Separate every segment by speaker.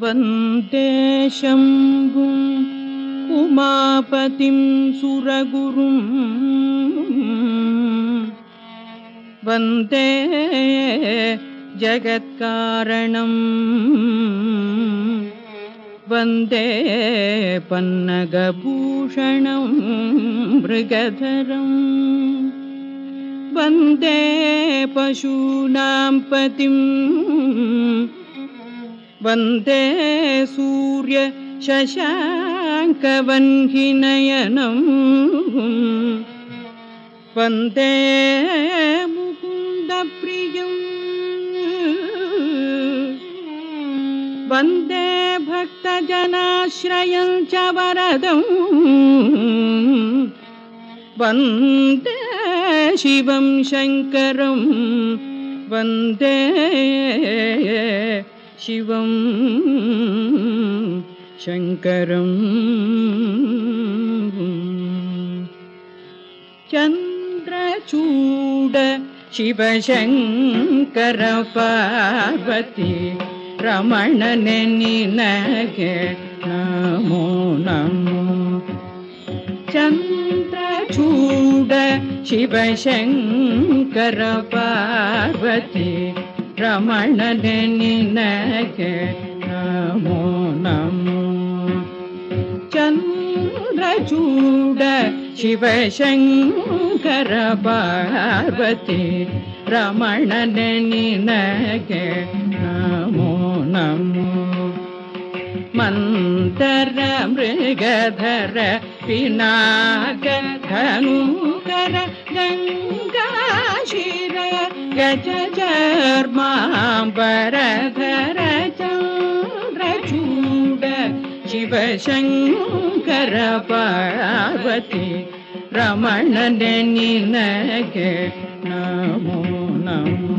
Speaker 1: वन्दे शम्भुम् उमापतिं सुरगुरुम् वन्दे जगत्कारणम् वन्दे पन्नगभूषणं मृगधरम् वन्दे पशूनां पतिम् वंदे सूर्य शशाङ्कवह्निनयनम् वंदे मुकुन्दप्रियम्। वंदे भक्तजनाश्रयं च वरदम्। वंदे शिवं शङ्करं वंदे शिवं शङ्करम् चन्द्रचूड शिवशङ्कर पार्वति रमणनिनग नमो नमो। चन्द्रचूड शिवशङ्कर पार्वती ರಮಣನೆ ನಿನಗೆ ನಮೋ ನಮೋ ಚಂದ್ರಚೂಡ ಶಿವಶಂಕರ ಪಾರ್ವತಿ ರಮಣನ ನಿನಗೆ ನಮೋ ನಮೋ ಮಂತರ ಮೃಗಧರ ಪಿನಾಕ ಧನುಕರ गजर्माबरज प्रचूड शिवशङ्कर पार्वती रमणीन नमो नमो।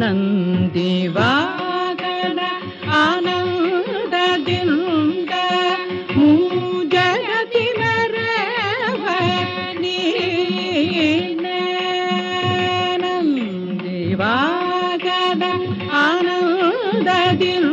Speaker 1: नन्दिवा வந்ததில்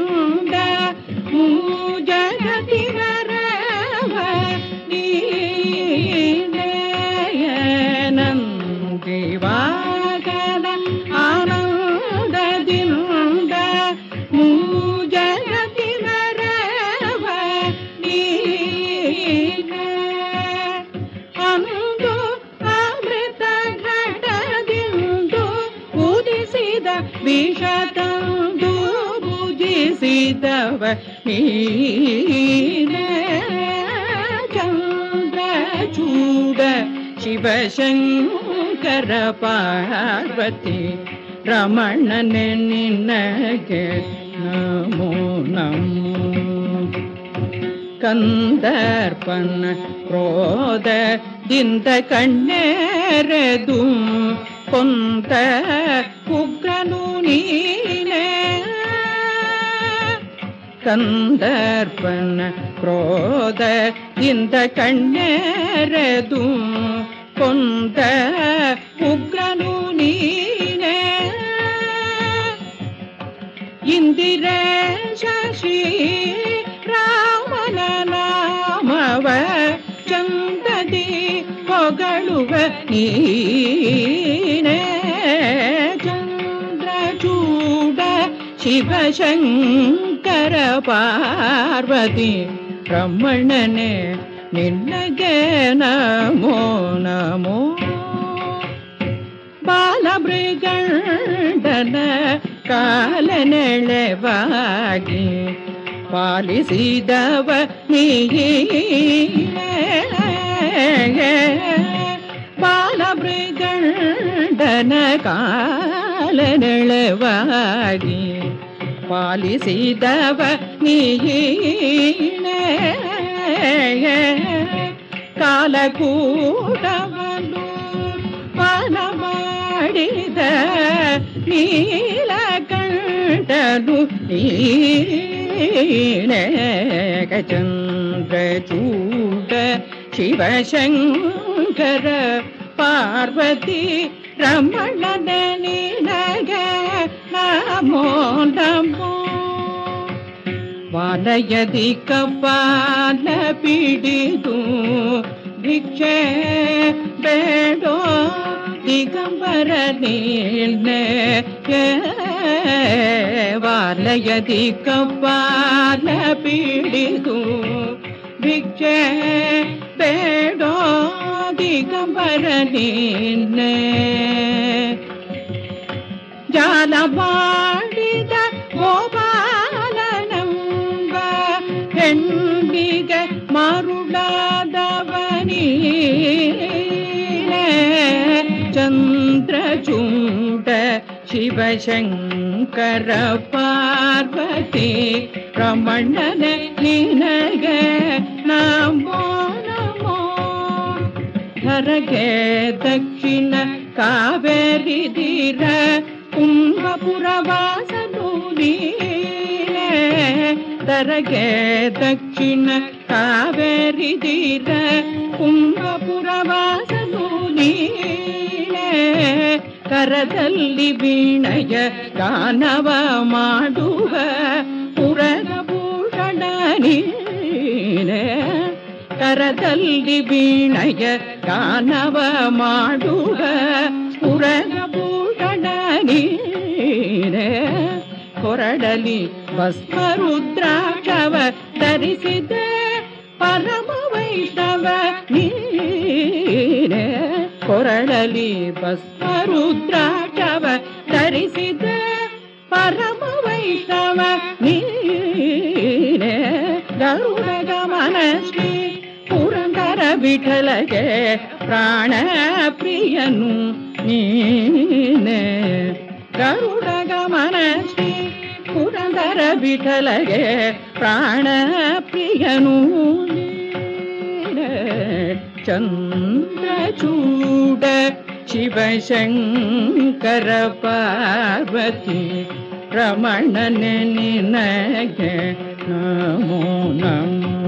Speaker 1: செய்தவ நீர சூட சிவசங்கர பார்வதி ரமணன நின்னக நமோ நமோ. கந்தர்பன குரோத இந்த கண்ணேரதும் கொந்த உக்கனு நீனே சந்தர்ப்பண குரோத இந்த கண்ணேரதும் கொந்த உக்ரனு நீன இந்திர சசி ராமன நாமவ சந்ததி புகழுவ நீனே சந்திரச்சூட சிவசங்க ಶಿವಶಂಕರ ಪಾರ್ವತಿ ರಮಣನೆ ನಿನ್ನಗೆ ನಮೋ ನಮೋ ಬಾಲಮೃಗಂಡನ ಕಾಲನೆಳೆವಾಗಿ ಪಾಲಿಸಿದವ ನೀನೆ ಬಾಲಮೃಗಂಡನ ಕಾಲನೆಳೆವಾಗಿ மாலி செய்தவ நீன. காலகூடவனோ மனமாடித நீல கண்டனு நீலகச்சந்திரச்சூட சிவசங்கர பார்வதி ರಮಣನ ನಿನಗ ನಮೋ ನಮೋ ಬಾಲಯದಿ ಕಪಾಲ ಪಿಡಿದು ಭಿಕ್ಷೆ ಬೇಡೋ ದಿಗಂಬರ ನೀಲ್ನೆ ವಾಲಯದಿ ಕಪಾಲ ಪಿಡಿದು ಭಿಕ್ಷೆ ಬೇಡೋ ದಿಗಂಬರ ನೀಲ್ನೆ ಜಾಲ ಮಾಡಿದ ಗೋಪಾಲನಂಬ ಹೆಣ್ಣಿಗೆ ಮರುಳಾದವನೀ ಚಂದ್ರಚೂಡ ಶಿವಶಂಕರ ಪಾರ್ವತಿ ರಮಣನ ನಿನಗೆ ನಮೋ ನಮೋ ಧರಗೆ ದಕ್ಷಿಣ ಕಾವೇರಿ ಧೀರ ಕುಂಭಪುರವಾಸನು ನೀನೆ ಧರಗೆ ದಕ್ಷಿಣ ಕಾವೇರಿ ಧೀರ ಕುಂಭಪುರವಾಸನು ನೀನೆ ಕರದಲ್ಲಿ ವೀಣಯ ಗಾನವ ಮಾಡುವ ಕರದಲ್ಲಿ ವೀಣಯ ಗಾನವ ಮಾಡುವ ಪುರದ ಭೂಷಣ ನೀನೆ ಕೊರಡಲಿ ಭಸ್ಮರುದ್ರಾಕ್ಷವ ಧರಿಸಿದ ಪರಮ ವೈಷ್ಣವ ನೀನೆ ಕೊರಳಲಿ ಭಸ್ಮರುದ್ರಾಕ್ಷವ ಧರಿಸಿದ ಪರಮ ವೈಷ್ಣವ ನೀನೆ ಗರುಡ ಗಮನ ಶ್ರೀ விட்டலகே பிராண பிரியனு நீனே. கருடகமன ஸ்ரீ புரந்தர விட்டலகே பிராண பிரியனு சந்திரச்சூட சிவசங்கர பார்வதி ரமணன் நினைய நமோ நம்ம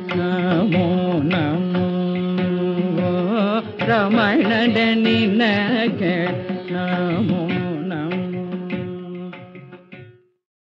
Speaker 1: ರಮಣನ ನಿನಗೆ